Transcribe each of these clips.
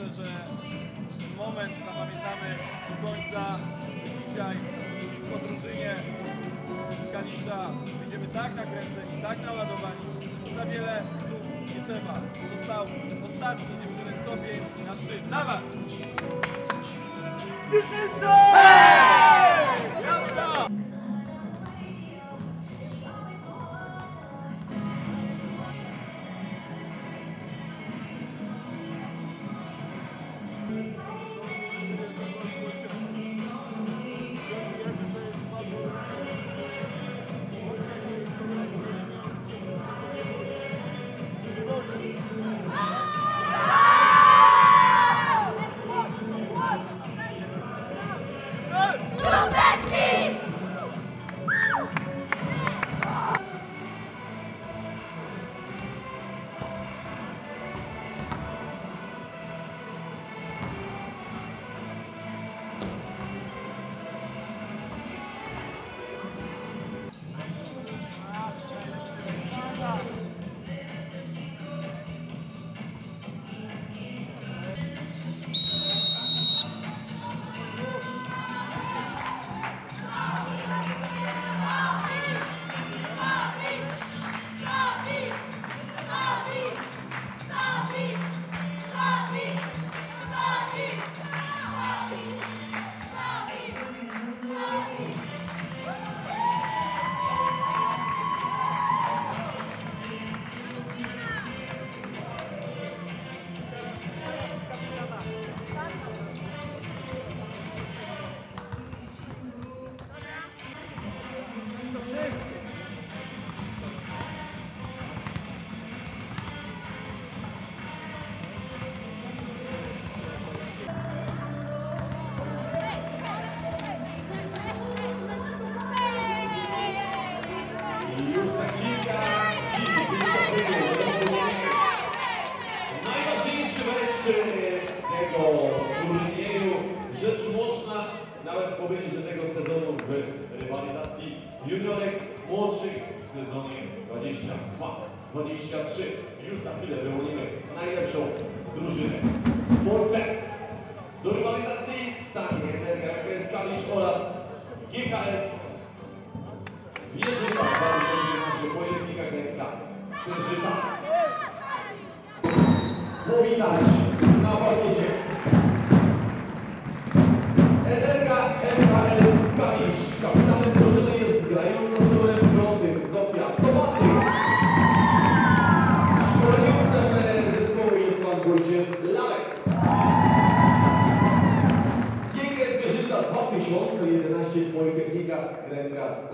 Myślę, że ten moment zapamiętamy do końca. Dzisiaj po drużynie Kalisza będziemy tak nakręceni, tak naładowani. Za wiele słów nie trzeba. Został ostatni dziewczyny stopień na szczyt. Na was! Dziewczynce!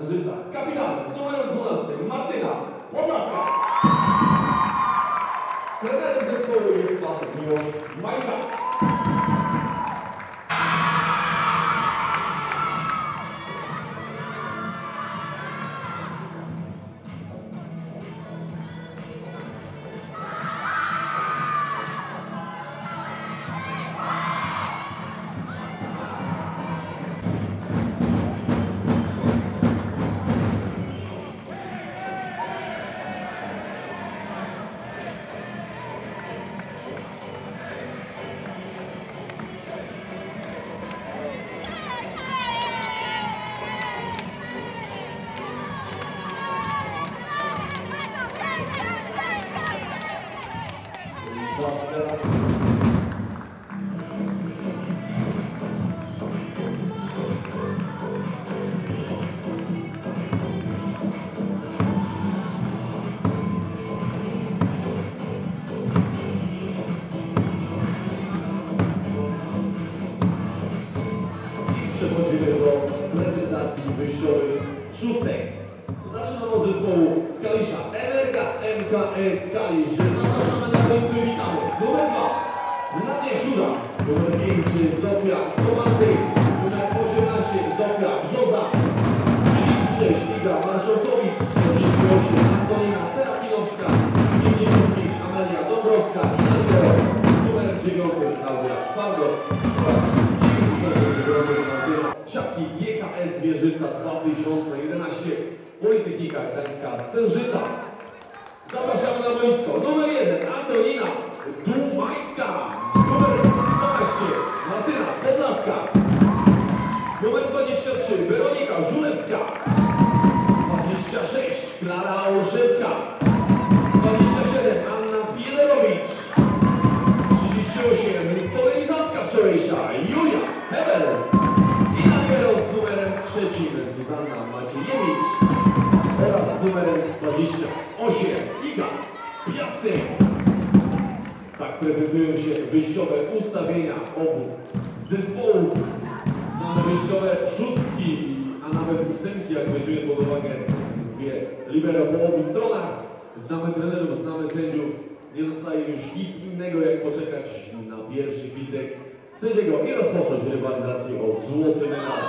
Życa. Kapitan z numerem 12, Martyna Podlaska. Trenerem zespołu jest pan Miłosz Majka. Wyjściowe szóstki, a nawet ósemki, jak weźmiemy pod uwagę dwie libero po obu stronach. Znamy trenerów, znamy sędziów. Nie zostaje już nic innego, jak poczekać na pierwszy gwizdek sędziego i rozpocząć rywalizację o złoty medal.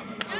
Thank you.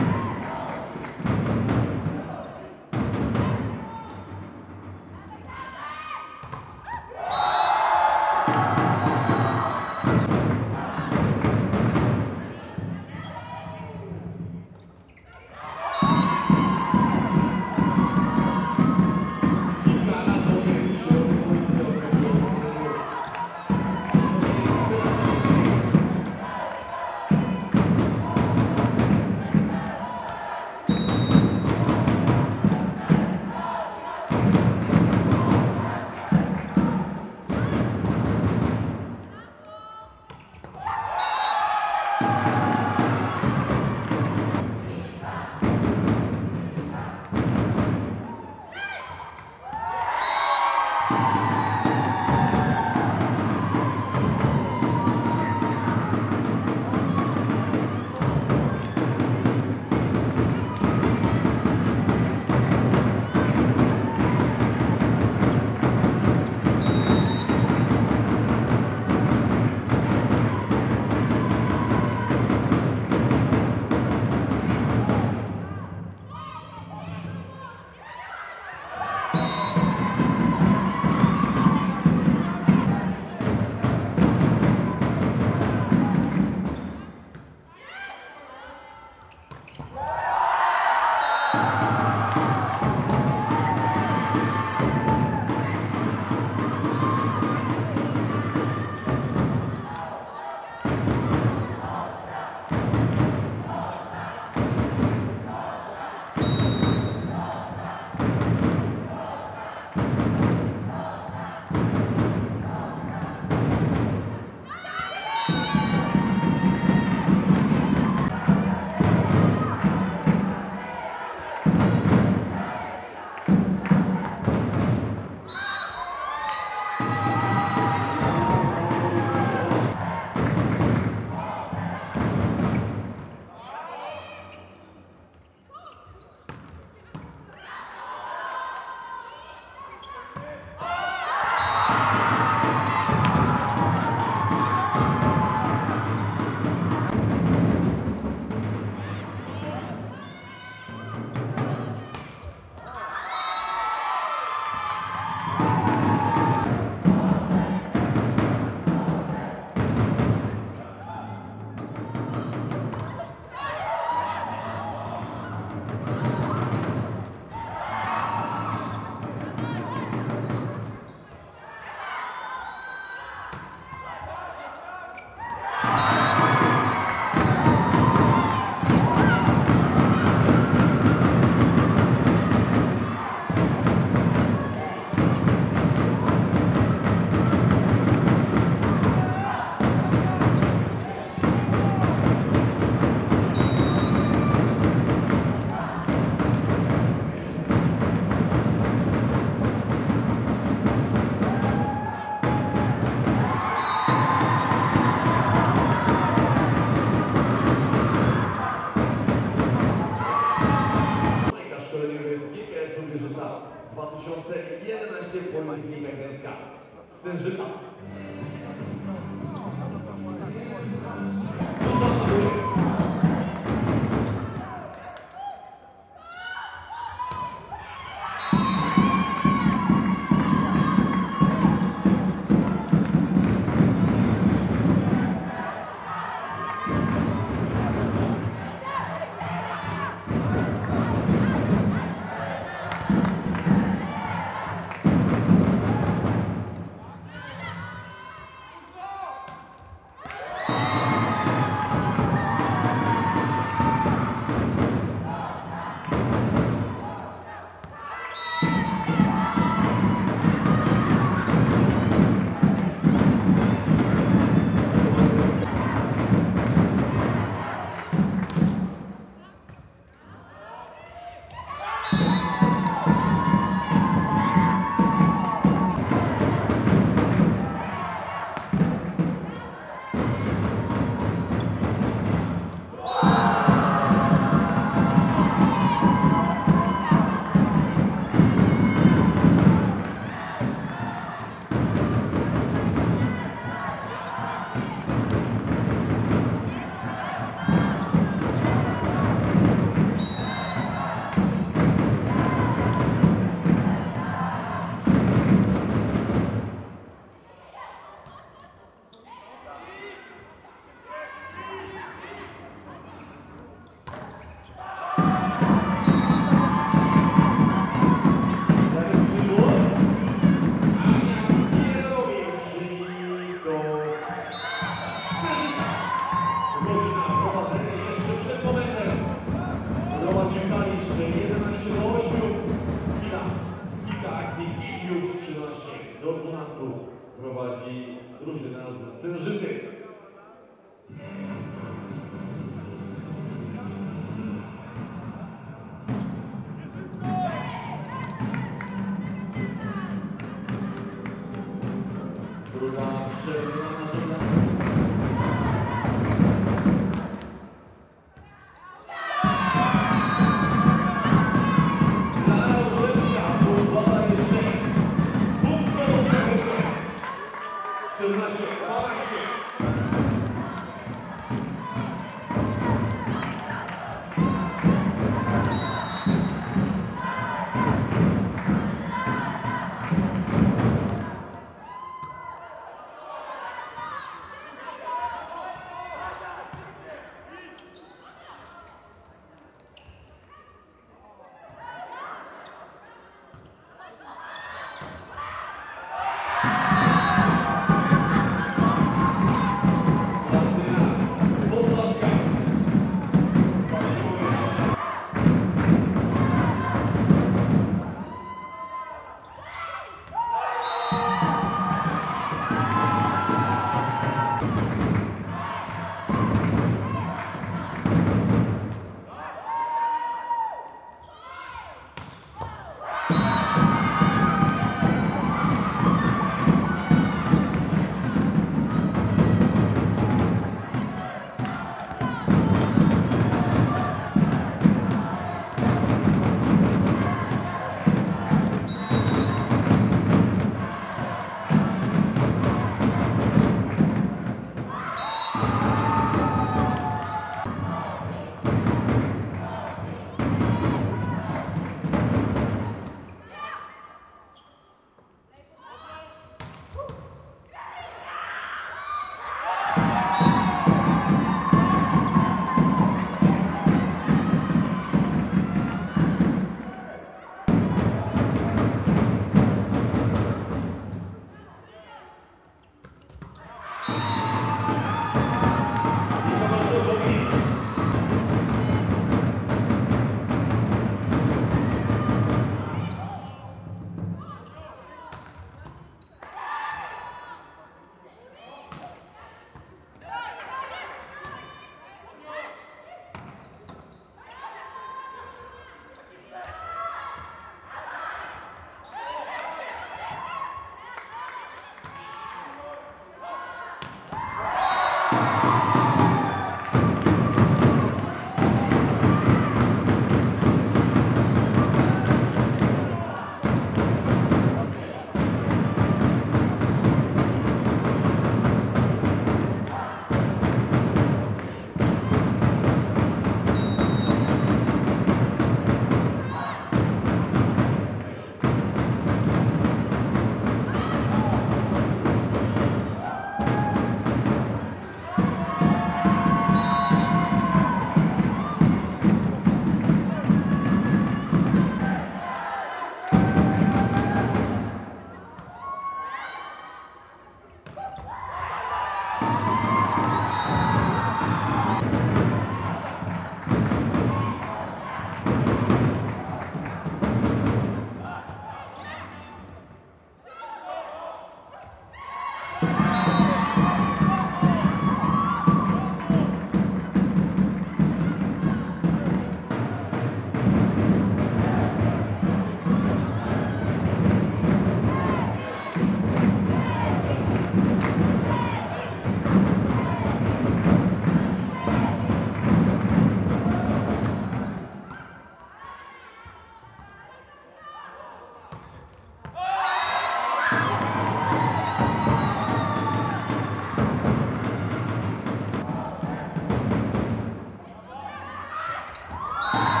Bye.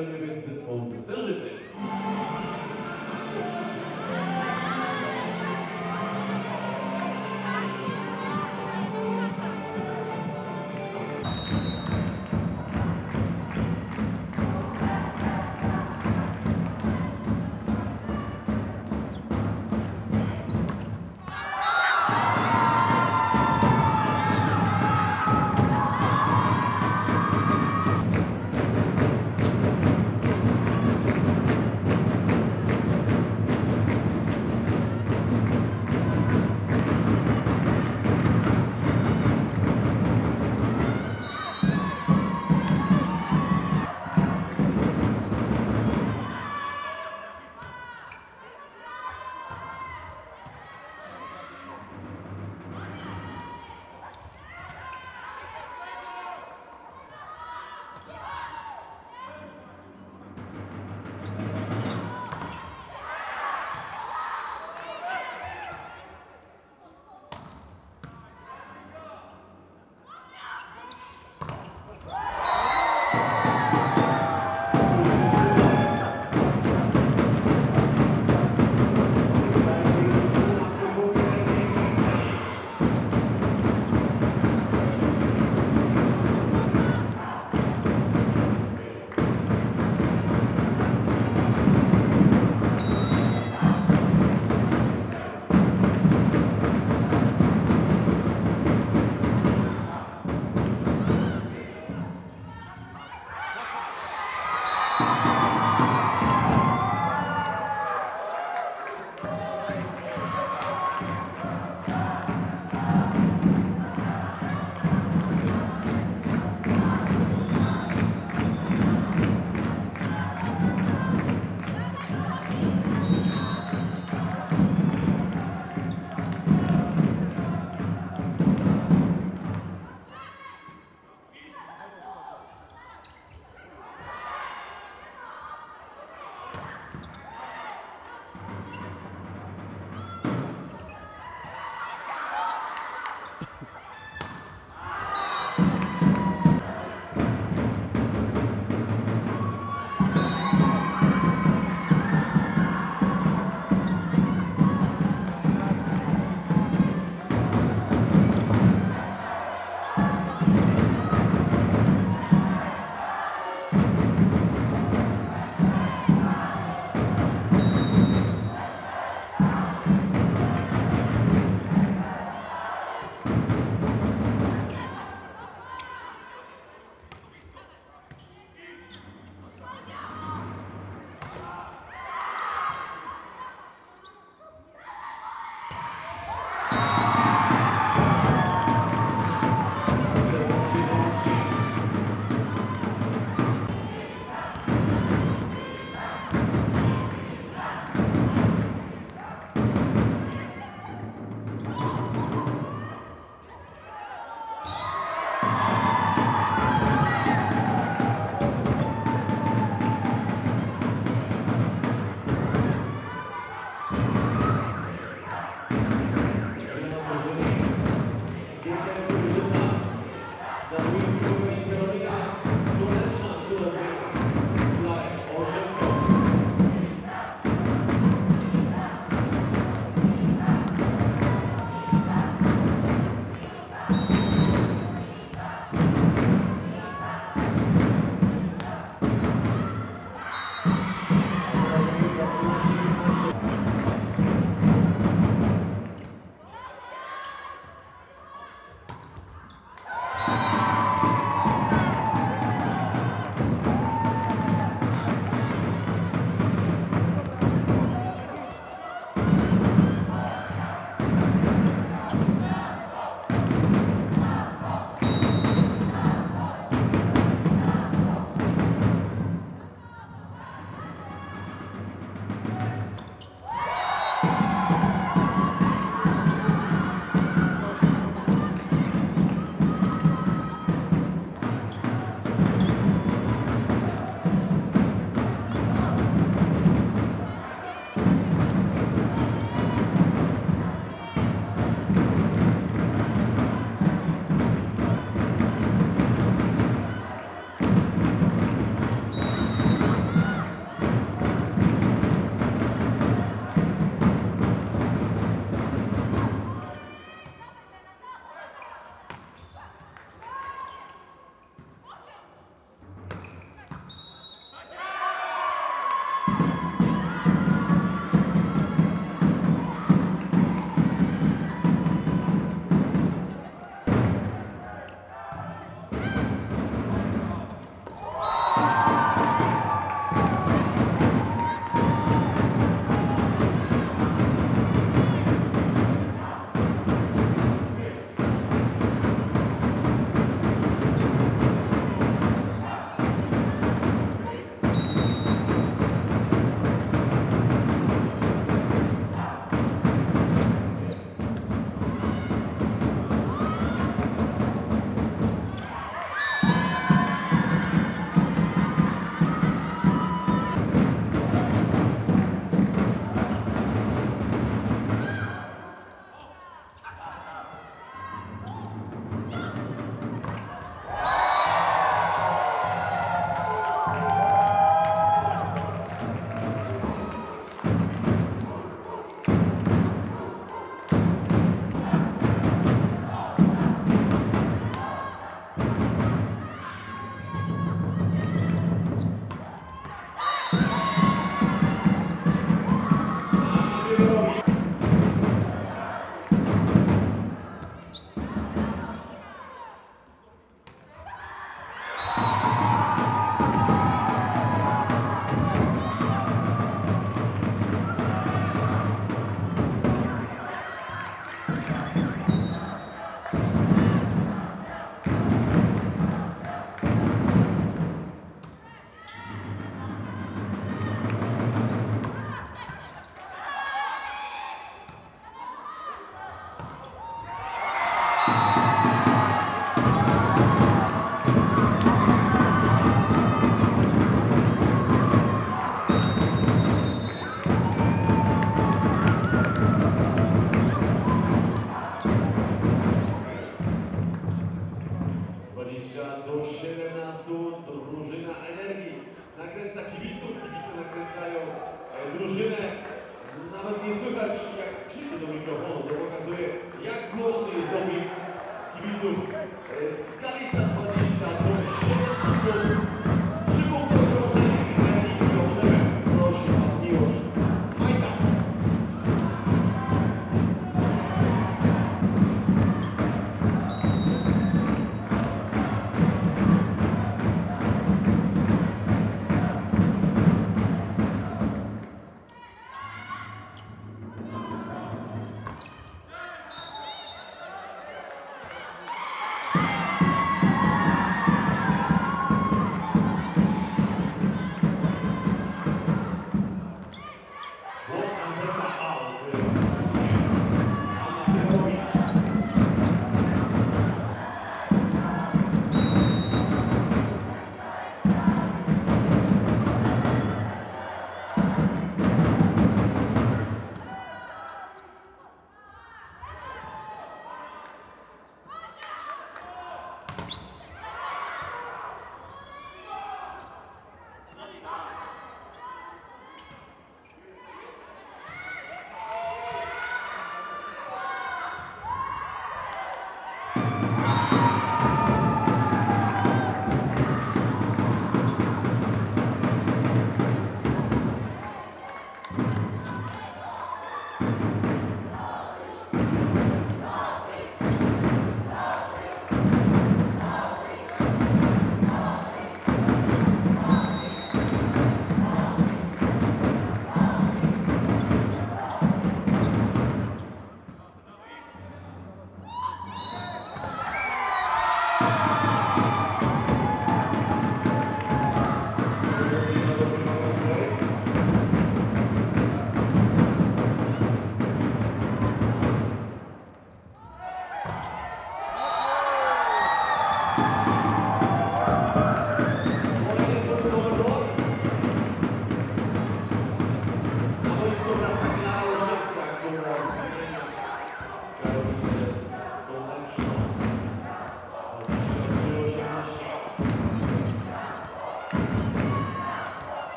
Majka Śledowiec z zespołu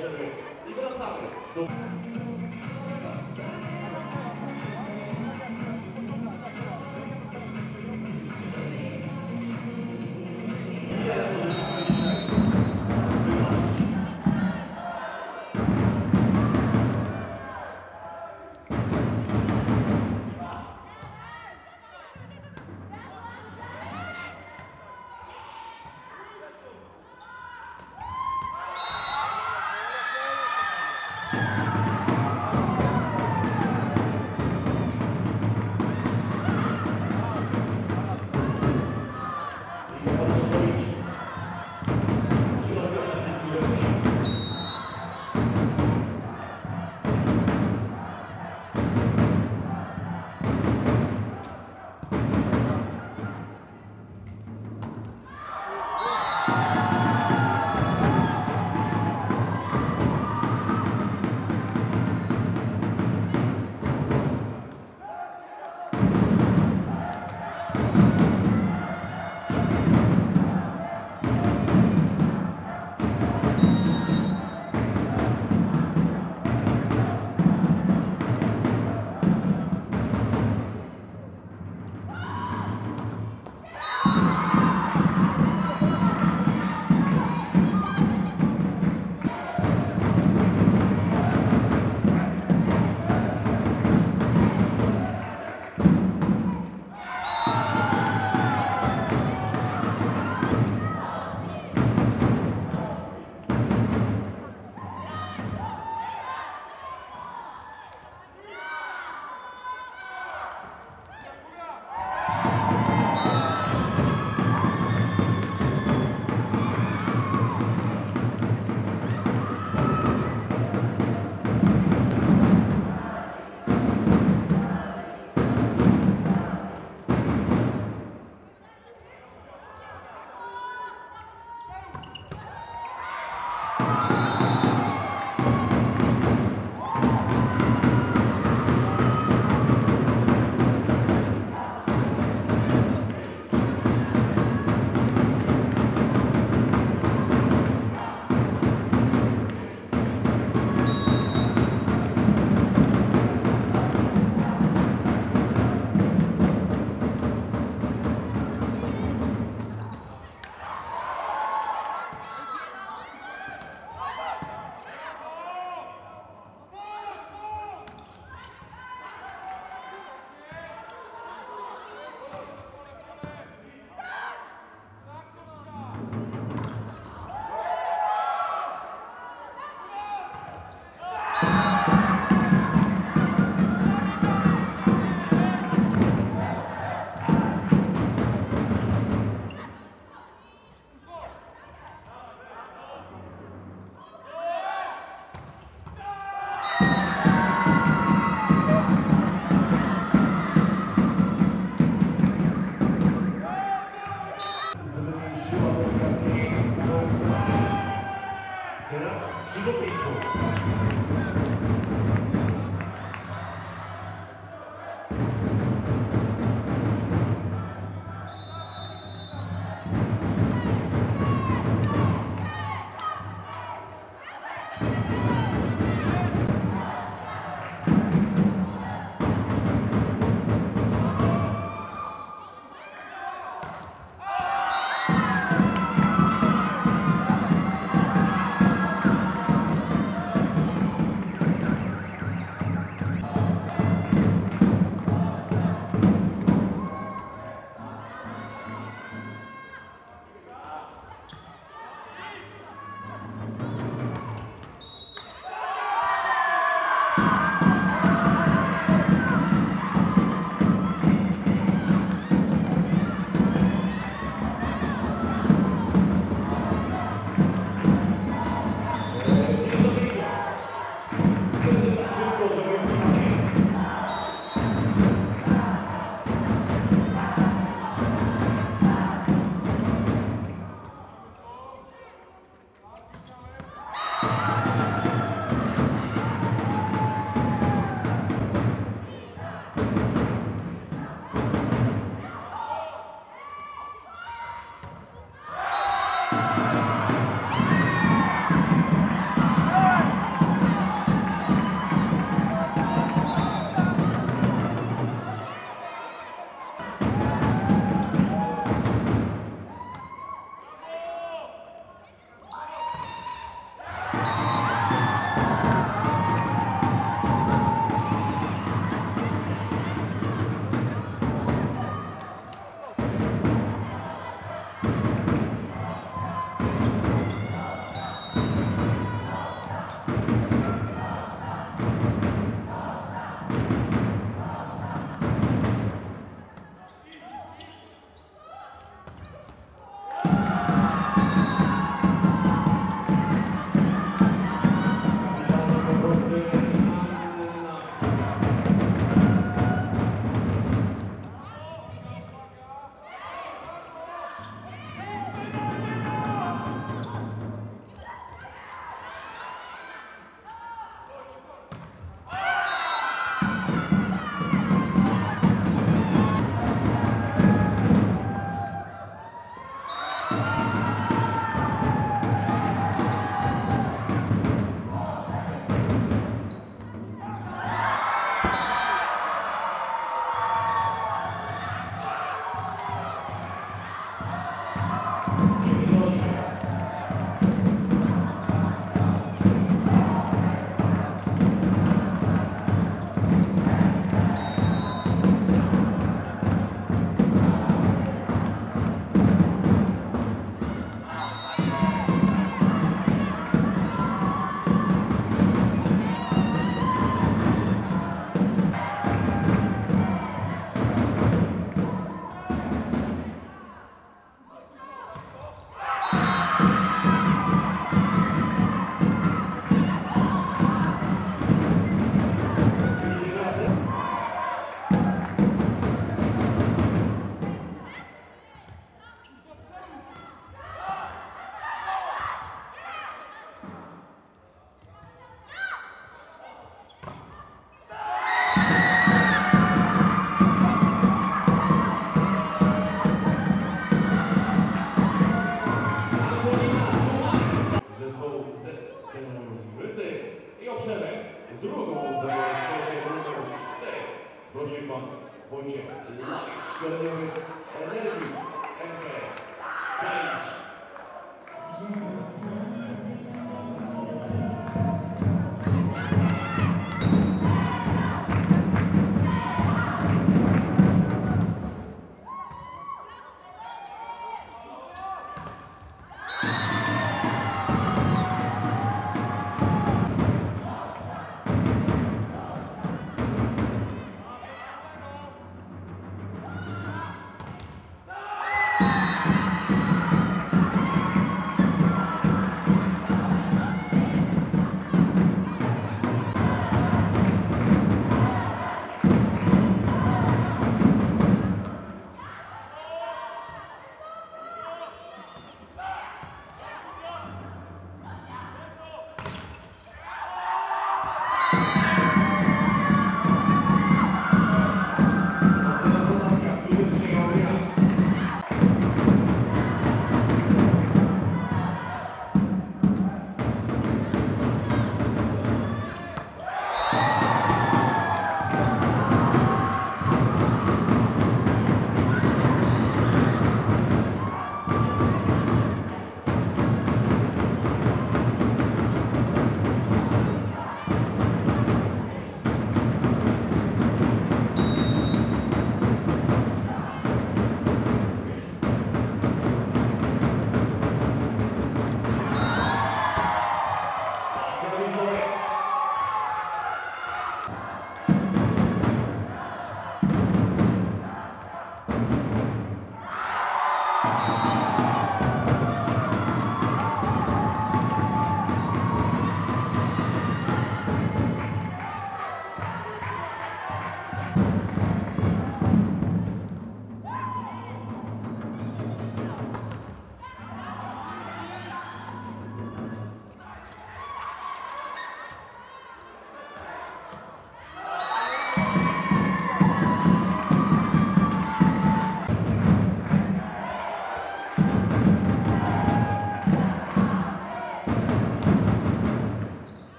na chwilę przerwy i wracamy do... Thank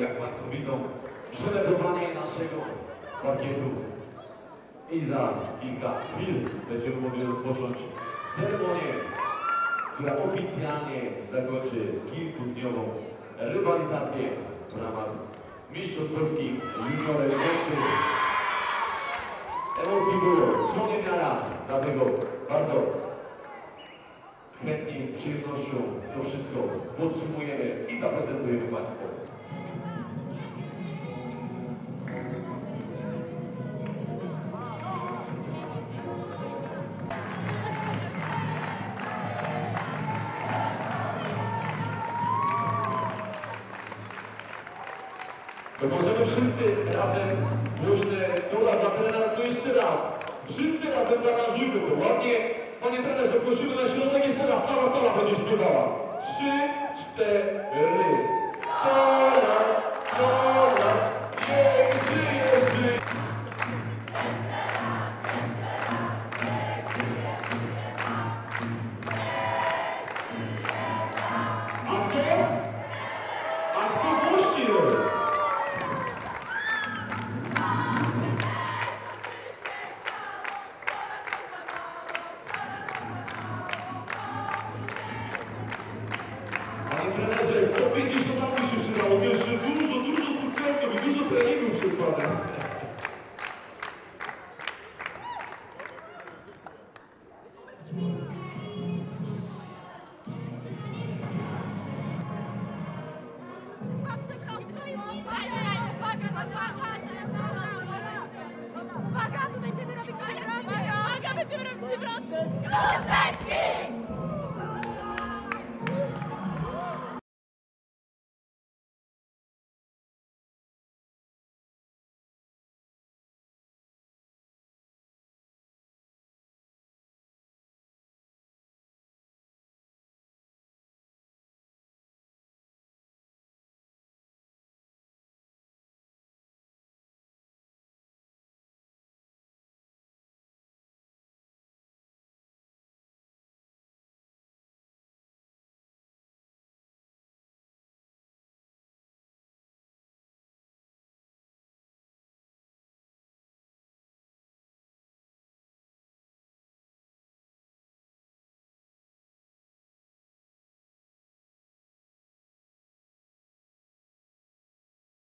jak Państwo widzą, przelewowanie naszego parkietu. I za kilka chwil będziemy mogli rozpocząć ceremonię, która oficjalnie zakończy kilkudniową rywalizację w ramach Mistrzostw Polski Juniorem Mniejszych. Emocji było, co nie miara, dlatego bardzo chętnie i z przyjemnością to wszystko podsumujemy i zaprezentujemy Państwu.